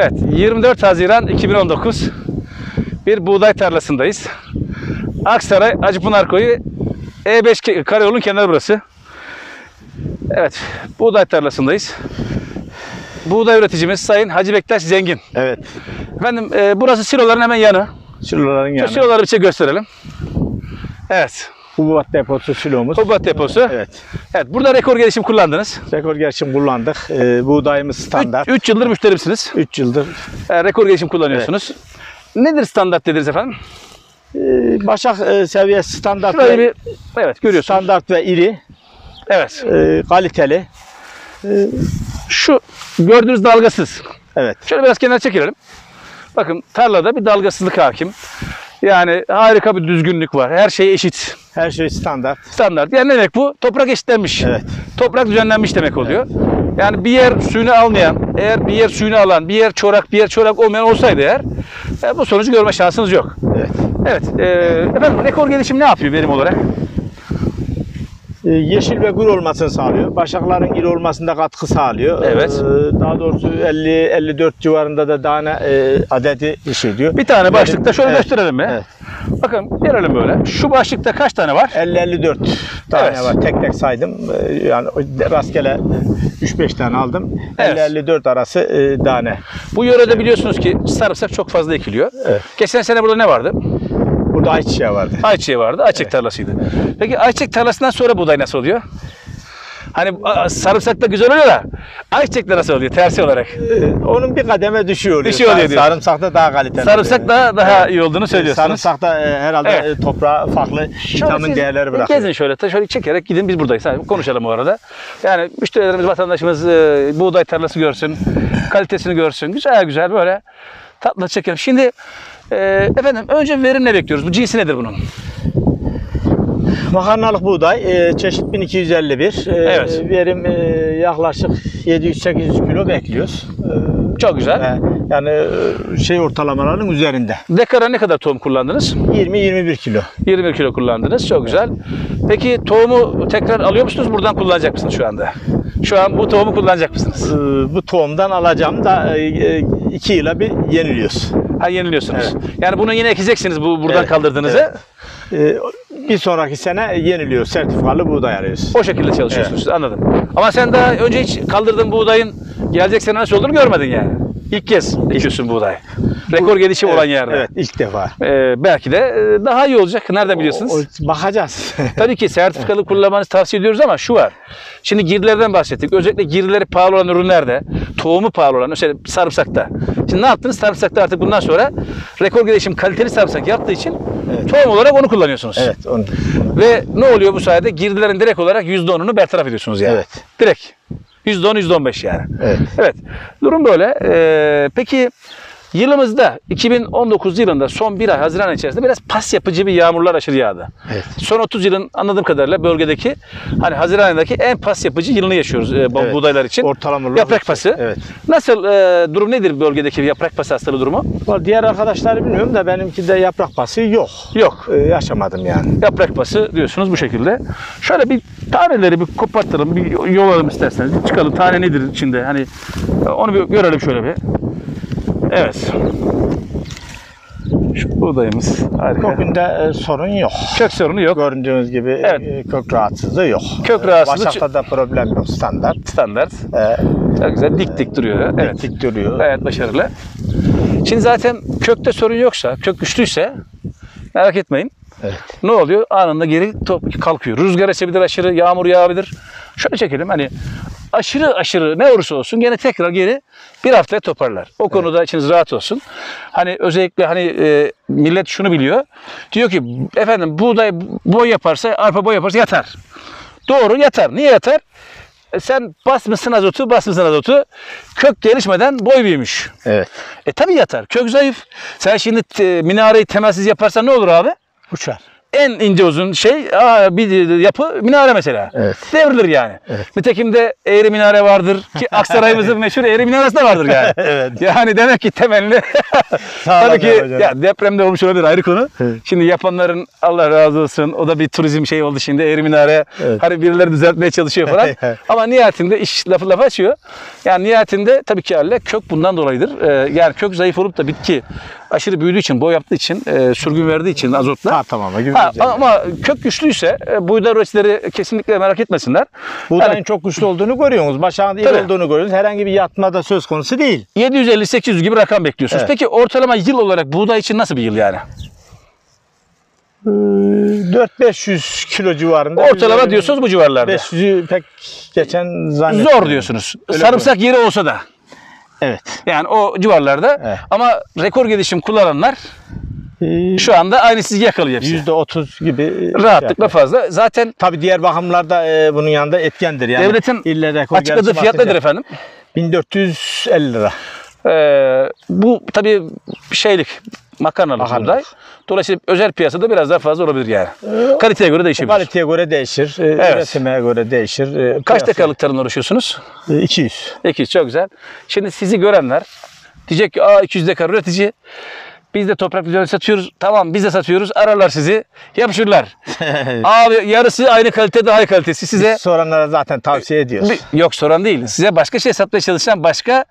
Evet, 24 Haziran 2019 bir buğday tarlasındayız. Aksaray Acıpınar Koyu E5 ke- karayolun kenarı burası. Evet, buğday tarlasındayız. Buğday üreticimiz Sayın Hacı Bektaş Zengin. Evet. Efendim e, burası siloların hemen yanı. Siloların Şu yanı. siloları bir şey gösterelim. Evet, Hububat deposu silomuz. Tobat deposu. Evet. Evet, burada rekor gelişim kullandınız. Rekor gelişim kullandık. Ee, buğdayımız standart. 3 yıldır müşterimsiniz. 3 yıldır. E, rekor gelişim kullanıyorsunuz. Nedir standart dediniz efendim? Ee, Başak e, seviyesi standart Şurayı ve, bir evet görüyorsunuz. standart ve iri, Evet. e, kaliteli. Şu gördüğünüz dalgasız. Evet. Şöyle biraz kenara çekelim. Bakın tarlada bir dalgasızlık hakim. Yani harika bir düzgünlük var. Her şey eşit. Her şey standart. Standart. Yani ne demek bu? Toprak eşitlenmiş. Evet. Toprak düzenlenmiş demek oluyor. Yani bir yer suyunu almayan, eğer bir yer suyunu alan, bir yer çorak, bir yer çorak olmayan olsaydı eğer e, bu sonucu görme şansınız yok. Evet. Evet. E, efendim rekor gelişim ne yapıyor verim olarak? Ee, yeşil ve gür olmasını sağlıyor. Başakların iri olmasında katkı sağlıyor. Evet. Ee, daha doğrusu 50-54 civarında da tane e, adedi iş ediyor. Bir tane başlıkta şöyle Evet. gösterelim mi? Evet. Bakın gelelim böyle. Şu başlıkta kaç tane var? 50-54 tane Evet. var. Tek tek saydım. Ee, Yani rastgele 3-5 tane aldım. Evet. 50-54 arası e, tane. Bu yörede biliyorsunuz ki sarımsak çok fazla ekiliyor. Evet. Geçen sene burada ne vardı? Burada ayçiçeği vardı. Ayçiçeği vardı. Ayçiçek tarlasıydı. Peki ayçiçek tarlasından sonra buğday nasıl oluyor? Hani sarımsak da güzel oluyor da ayçiçekte nasıl oluyor tersi olarak? Ee, Onun bir kademe düşüyor oluyor. Düşüyor oluyor diyor. Sarımsakta daha kaliteli. Sarımsak oluyor. daha daha iyi olduğunu söylüyorsunuz. Sarımsakta e, herhalde Evet. e, toprağa farklı vitamin değerleri bırakıyor. Gezin şöyle, şöyle çekerek gidin biz buradayız. Konuşalım o arada. Yani müşterilerimiz, vatandaşımız e, buğday tarlası görsün, kalitesini görsün. Güzel güzel böyle tatlı çekelim. Şimdi e, efendim önce verim ne bekliyoruz? Bu cinsi nedir bunun? Makarnalık buğday e, çeşit 1251. E, Evet. Verim e, yaklaşık 700-800 kilo bekliyoruz. E, Çok güzel. e, yani e, şey ortalamaların üzerinde. Dekara ne kadar tohum kullandınız? 20-21 kilo. 21 kilo kullandınız. Çok güzel. Peki tohumu tekrar alıyor musunuz? Buradan kullanacak mısınız şu anda? Şu an bu tohumu kullanacak mısınız? E, bu tohumdan alacağım da 2 yıla bir yeniliyoruz. Ha yeniliyorsunuz. Yani bunu yine ekeceksiniz bu buradan Evet, kaldırdığınızı. E, bir sonraki sene yeniliyor. Sertifikalı buğday arıyoruz. O şekilde çalışıyorsunuz. Anladım. Ama sen daha önce hiç kaldırdığın buğdayın gelecek sene nasıl olduğunu görmedin yani. İlk kez ekiyorsun buğday. Rekor gelişim olan yerde. Evet ilk defa. Ee, belki de e, daha iyi olacak. Nereden biliyorsunuz? O- o- bakacağız. Tabii ki sertifikalı kullanmanızı tavsiye ediyoruz ama şu var. Şimdi girdilerden bahsettik. Özellikle girdileri pahalı olan ürünlerde, tohumu pahalı olan, mesela sarımsakta. Şimdi ne yaptınız? Sarımsakta artık bundan sonra rekor gelişim kaliteli sarımsak yaptığı için tohum olarak onu kullanıyorsunuz. evet. Onu, Ve ne oluyor bu sayede? Girdilerin direkt olarak %10'unu bertaraf ediyorsunuz yani. Evet. Direkt. %10, %15 yani. evet. Evet. Durum böyle. Ee, peki yılımızda 2019 yılında son bir ay Haziran içerisinde biraz pas yapıcı bir yağmurlar aşırı yağdı. Evet. Son 30 yılın anladığım kadarıyla bölgedeki hani Haziran ayındaki en pas yapıcı yılını yaşıyoruz e, bu Evet. buğdaylar için. Ortalamalı Yaprak pası. Evet. Nasıl e, durum nedir bölgedeki yaprak pası hastalığı durumu? Diğer arkadaşları bilmiyorum da benimki de yaprak bası yok. Yok. Ee, yaşamadım yani. Yaprak pası diyorsunuz bu şekilde. Şöyle bir taneleri bir kopartalım, bir yolalım isterseniz. Bir çıkalım tane nedir içinde hani e, onu bir görelim şöyle bir. Evet. Şu buğdayımız harika. Kökünde e, sorun yok. Kök sorunu yok. Gördüğünüz gibi Evet. e, kök rahatsızlığı yok. Kök E, rahatsızlığı- Başakta da problem yok standart. Standart. E, Çok güzel dik dik duruyor. Evet. dik duruyor. Gayet başarılı. Şimdi zaten kökte sorun yoksa, kök güçlüyse merak etmeyin. Evet. Ne oluyor? Anında geri top kalkıyor. Rüzgar esebilir aşırı, yağmur yağabilir. Şöyle çekelim hani aşırı aşırı ne olursa olsun gene tekrar geri bir haftaya toparlar. O konuda içiniz rahat olsun. Hani özellikle hani e, millet şunu biliyor. Diyor ki efendim buğday boy yaparsa, arpa boy yaparsa yatar. Doğru yatar. Niye yatar? E, sen basmışsın azotu, basmışsın azotu. Kök gelişmeden boy büyümüş. Evet. E tabi yatar. Kök zayıf. Sen şimdi e, minareyi temelsiz yaparsan ne olur abi? Uçar. En ince uzun şey aa, bir yapı minare mesela. Evet. Devrilir yani. Nitekim de eğri minare vardır ki Aksaray'ımızın meşhur eğri minaresi de vardır yani. Evet. Yani demek ki temelli tabii ki yapacaksın. ya depremde olmuş olabilir ayrı konu. Evet. Şimdi yapanların Allah razı olsun o da bir turizm şey oldu şimdi eğri minare. Evet. Hani birileri düzeltmeye çalışıyor falan. Evet. Ama nihayetinde iş lafı lafa açıyor. Yani nihayetinde tabii ki halle kök bundan dolayıdır. Ee, yani kök zayıf olup da bitki aşırı büyüdüğü için, boy yaptığı için, e, sürgün verdiği için azotla. Ha tamam. Ha, ama kök güçlüyse e, buğday üreticileri kesinlikle merak etmesinler. Buğdayın Yani çok güçlü olduğunu görüyorsunuz. Başağında iyi olduğunu görüyorsunuz. Herhangi bir yatma da söz konusu değil. 750-800 gibi rakam bekliyorsunuz. Evet. Peki ortalama yıl olarak buğday için nasıl bir yıl yani? Ee, 4-500 kilo civarında. Ortalama diyorsunuz bu civarlarda. 500'ü pek geçen zannetmiyorum. Zor diyorsunuz. Öyle Sarımsak yeri olsa da. Evet. Yani o civarlarda. Evet. Ama rekor gelişim kullananlar Ee, şu anda aynı sizi yakalıyor hepsi. %30 gibi. şey Rahatlıkla yapıyor. fazla. Zaten Tabii diğer bakımlarda e, bunun yanında etkendir. Yani Devletin ille rekor açıkladığı fiyat nedir efendim? 1450 lira. Ee, bu tabii şeylik makarnalık Makarnalık. buğday. Dolayısıyla özel piyasada biraz daha fazla olabilir yani. Kaliteye göre değişebilir. Kaliteye göre değişir. e, Üretime göre değişir. e, Kaç piyasa- dekalık tarımla uğraşıyorsunuz? E, 200. 200 çok güzel. Şimdi sizi görenler diyecek ki aa 200 dekar üretici biz de toprak düzeni satıyoruz. Tamam biz de satıyoruz. Ararlar sizi. Yapışırlar. Abi yarısı aynı kalite daha iyi kalitesi size. Soranlara zaten tavsiye ediyoruz. Bir- Yok soran değil. Size başka şey satmaya çalışan başka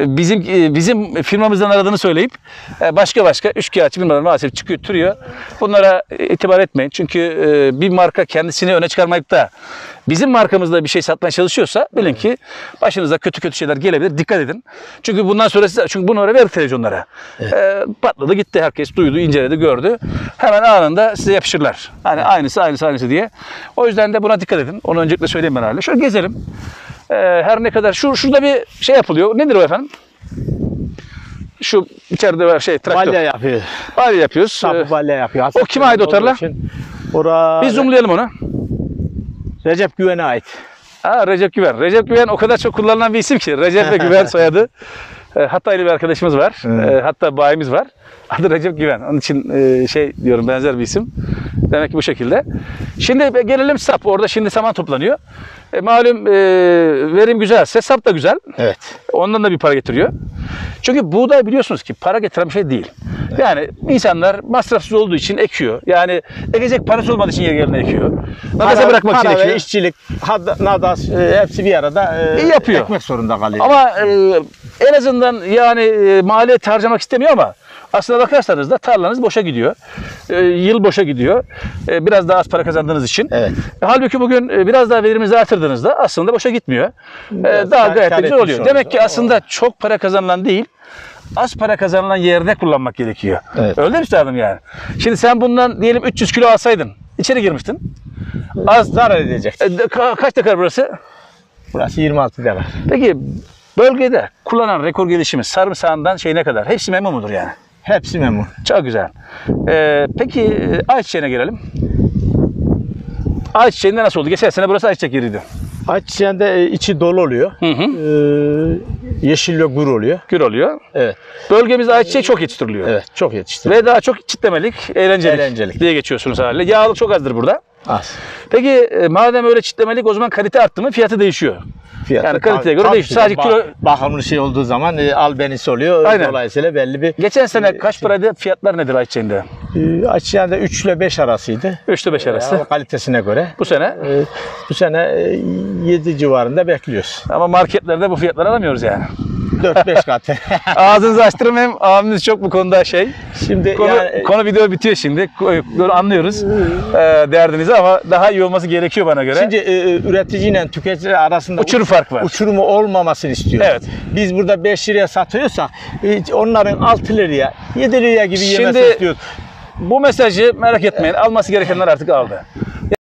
e, bizim e, bizim firmamızdan aradığını söyleyip e, başka başka üç kağıtçı firmalar maalesef çıkıyor türüyor. Bunlara itibar etmeyin. Çünkü e, bir marka kendisini öne çıkarmayıp da bizim markamızda bir şey satmaya çalışıyorsa bilin ki başınıza kötü kötü şeyler gelebilir. Dikkat edin. Çünkü bundan sonra size, çünkü bunu öyle verdik televizyonlara. E, patladı gitti. Herkes duydu, inceledi, gördü. Hemen anında size yapışırlar. Hani aynısı aynısı aynısı diye. O yüzden de buna dikkat edin. Onu öncelikle söyleyeyim ben hale. Şöyle gezelim. Ee, her ne kadar şu şurada bir şey yapılıyor. Nedir o efendim? Şu içeride var şey traktör. Balya yapıyor. Balya yapıyoruz. Sapı Ee, balya yapıyor. o kime ait o tarla? Ora bir zoomlayalım onu. Recep Güven'e ait. Ha, Recep Güven. Recep Güven o kadar çok kullanılan bir isim ki. Recep ve Güven soyadı. E, Hataylı bir arkadaşımız var. Evet. E, hatta bayimiz var. Adı Recep Güven. Onun için e, şey diyorum benzer bir isim. Demek ki bu şekilde. Şimdi be- gelelim sap. Orada şimdi saman toplanıyor. E, malum e, verim güzelse sap da güzel. Evet. Ondan da bir para getiriyor. Çünkü buğday biliyorsunuz ki para getiren bir şey değil. Yani insanlar masrafsız olduğu için ekiyor. Yani ekecek parası olmadığı için yer yerine ekiyor. Nadasa bırakmak için para ve ekiyor. işçilik, had- nadas e, hepsi bir arada e, yapıyor. ekmek zorunda kalıyor. Ama e, en azından yani e, maliyet harcamak istemiyor ama aslına bakarsanız da tarlanız boşa gidiyor. E, yıl boşa gidiyor. E, biraz daha az para kazandığınız için. Evet. E, halbuki bugün e, biraz daha verimizi artırdığınızda aslında boşa gitmiyor. E, Biraz daha kar- gayet de güzel etmiş oluyor. Demek ki aslında çok para kazanılan değil, az para kazanılan yerde kullanmak gerekiyor. Evet. Öyle mi üstadım yani? Şimdi sen bundan diyelim 300 kilo alsaydın, içeri girmiştin. Az zarar edecek. e, de- ka- kaç dekar burası? Burası 26 lira. Peki bölgede kullanan rekor gelişimi sarımsağından şeyine kadar hepsi memnun mudur yani? Hepsi memnun. Çok güzel. Ee, peki e, ayçiçeğine gelelim. Ayçiçeğinde nasıl oldu? Geçen sene burası ayçiçek yeriydi. Ayçiçeğinde e, içi dolu oluyor. Hı hı. Ee, yeşil ve gur oluyor. Gür oluyor. Evet. Bölgemizde ayçiçeği çok yetiştiriliyor. Evet. Çok yetişti. Ve daha çok çitlemelik, eğlencelik, Eğlencelik. diye geçiyorsunuz haliyle. Yağlık çok azdır burada. Az. Peki e, madem öyle çitlemelik o zaman kalite arttı mı fiyatı değişiyor. Fiyatı Yani kaliteye göre değişiyor. Sadece kilo- bakımlı şey olduğu zaman e, albenisi oluyor. Aynen. Dolayısıyla belli bir Geçen sene Ee, kaç paraydı? Fiyatlar nedir ayçiçeğinde? e, ayçiçeğinde 3 ile 5 arasıydı. 3 ile 5 arası. E, kalitesine göre. Bu sene E, bu sene e, 7 civarında bekliyoruz. ama marketlerde bu fiyatları alamıyoruz yani. 4-5 katı. Ağzınızı açtırmayayım. Abimiz çok bu konuda şey. Şimdi Konu, yani, konu video bitiyor şimdi. Anlıyoruz e, derdinizi ama daha iyi olması gerekiyor bana göre. Şimdi e, üreticiyle tüketici arasında Uçurum fark var. uçurumu olmamasını istiyor. Evet. Biz burada 5 liraya satıyorsak e, onların 6 liraya, 7 liraya gibi Şimdi- yemesini istiyoruz. Bu mesajı merak etmeyin. Alması gerekenler artık aldı.